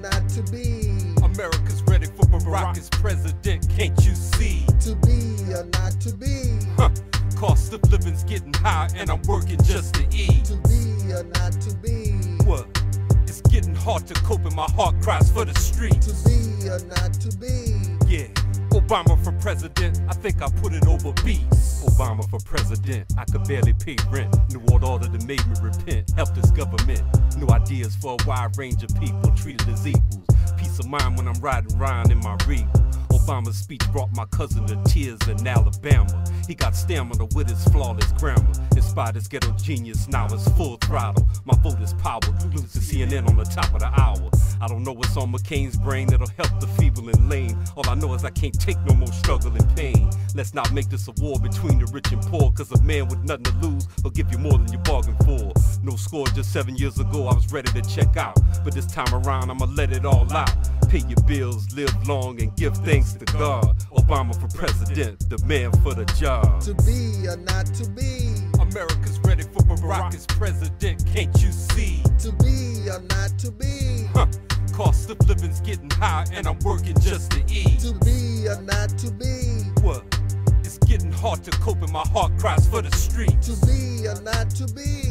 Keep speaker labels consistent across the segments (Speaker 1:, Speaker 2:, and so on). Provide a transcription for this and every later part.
Speaker 1: not to be.
Speaker 2: America's ready for Barack as president, can't you see?
Speaker 1: To be or not to be.
Speaker 2: Huh. Cost of living's getting high, and I'm working just to eat.
Speaker 1: To be or not to be.
Speaker 2: What? It's getting hard to cope, and my heart cries for the streets.
Speaker 1: To be or not to be.
Speaker 2: Obama for president, I think I put it over beats. Obama for president, I could barely pay rent. New world order that made me repent. Help this government. New ideas for a wide range of people treated as equals. Peace of mind when I'm riding around in my Regal. Obama's speech brought my cousin to tears in Alabama. He got stamina with his flawless grammar. Inspired his ghetto genius, now it's full throttle. My vote is power. Lose to CNN on the top of the hour. I don't know what's on McCain's brain that'll help the feeble and lame. All I know is I can't take no more struggle and pain. Let's not make this a war between the rich and poor, cause a man with nothing to lose will give you more than you bargained for. No score just seven years ago, I was ready to check out. But this time around, I'ma let it all out. Pay your bills, live long, and give thanks to God. Obama for president, the man for the job.
Speaker 1: To be or not to be.
Speaker 2: America's ready for Barack as president, can't you see?
Speaker 1: To be or not to be.
Speaker 2: Huh. Cost of living's getting high, and I'm working just to eat.
Speaker 1: To be or not to be.
Speaker 2: What? It's getting hard to cope, and my heart cries for the streets.
Speaker 1: To be or not to be.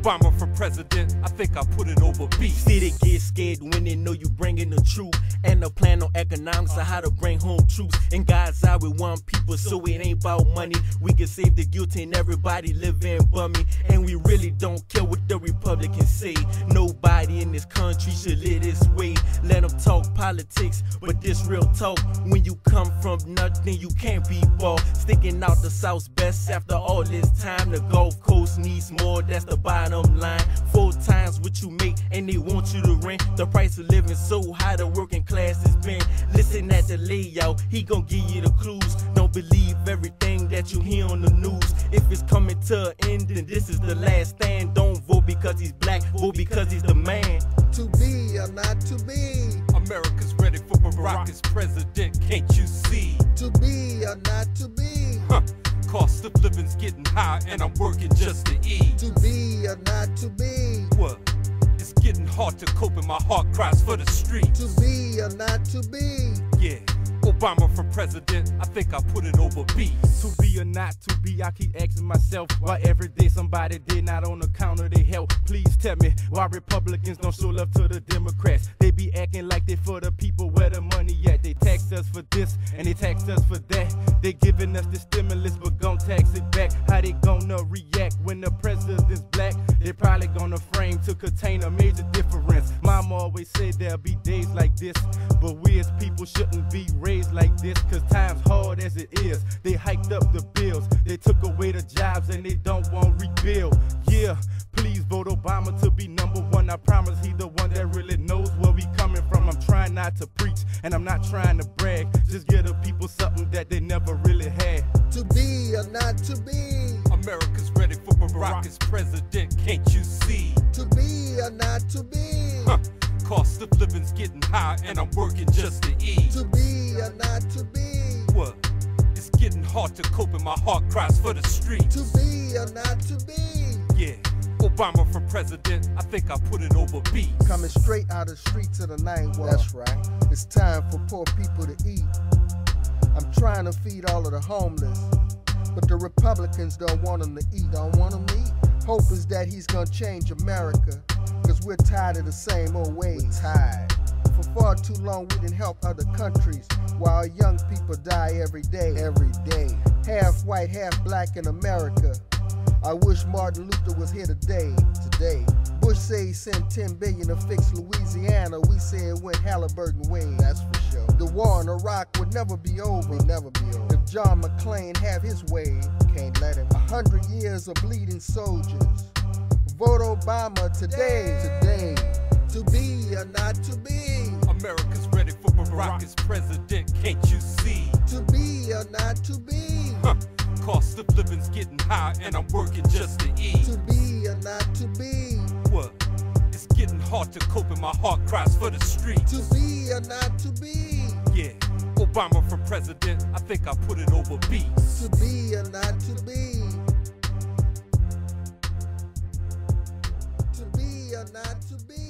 Speaker 2: Obama for president, I think I put it over.
Speaker 3: See, they get scared when they know you bringing the truth. And a plan on economics of how to bring home troops. And God's eye with one people, so it ain't about money. We can save the guilty and everybody living bummy. And we really don't care what the Republicans say. Nobody in this country should live this way. Let them talk politics, but this real talk. When you come from nothing, you can't be bought. Sticking out the South's best after all this time. The Gulf Coast needs more, that's the bottom line. Four times what you make, and they want you to rent. The price of living so high, the working class has been. Listen at the layout, he gon' give you the clues. Don't believe everything that you hear on the news. If it's coming to an end, then this is the last stand. Don't vote because he's black, vote because he's the man.
Speaker 1: To be or not to be.
Speaker 2: America's ready for Barack as president, can't you see?
Speaker 1: To be or not to be.
Speaker 2: Huh. Cost of living's getting high, and I'm working just. To hard to cope, and my heart cries for the street.
Speaker 1: To be or not to be.
Speaker 2: Yeah. Obama for president, I think I put it over beats.
Speaker 4: To be or not to be, I keep asking myself why every day somebody did not on account of their health. Please tell me why Republicans don't show love to the Democrats. They be acting like they for the people where the money at. They tax us for this and they tax us for that. They giving us the stimulus but gon' tax it back. How they gonna react when the president's black? They probably gonna frame to contain a major difference. Mama always said there'll be days like this, but we as people shouldn't be raised like this. Cause time's hard as it is. They hiked up the bills, they took away the jobs and they don't want rebuild. Yeah, please vote Obama to be number one. I promise he the one that really knows where we coming from. I'm trying not to preach and I'm not trying to brag. Just give the people something that they never really had.
Speaker 1: To be or not to be.
Speaker 2: America's ready for Barack as president, can't you see?
Speaker 1: To be or not to be.
Speaker 2: Huh. Cost of living's getting high, and I'm working just to eat.
Speaker 1: To be or not to be.
Speaker 2: What? It's getting hard to cope, and my heart cries for the streets.
Speaker 1: To be or not to be.
Speaker 2: Yeah. Obama for president, I think I put it over beats.
Speaker 1: Coming straight out of the streets of the ninth ward. That's right. It's time for poor people to eat. I'm trying to feed all of the homeless, but the Republicans don't want them to eat. Don't want them to eat. Hope is that he's gonna change America, cause we're tired of the same old ways. We're tired. For far too long, we didn't help other countries, while our young people die every day. Every day. Half white, half black in America. I wish Martin Luther was here today. Today. Bush say he sent 10 billion to fix Louisiana. We say it went Halliburton way. That's for sure. The war in Iraq would never be over. Would never be over. If John McClain have his way, can't let him. A hundred years of bleeding soldiers. Vote Obama today. Today. To be or not to be.
Speaker 2: America's ready for Barack as president, can't you see?
Speaker 1: To be or not to be.
Speaker 2: Huh. Cost of living's getting high, and I'm working just to eat.
Speaker 1: To be or not to be.
Speaker 2: What? It's getting hard to cope, and my heart cries for the streets.
Speaker 1: To be or not to be.
Speaker 2: Yeah. Obama for president, I think I put it over beats.
Speaker 1: To be or not to be. Not to be.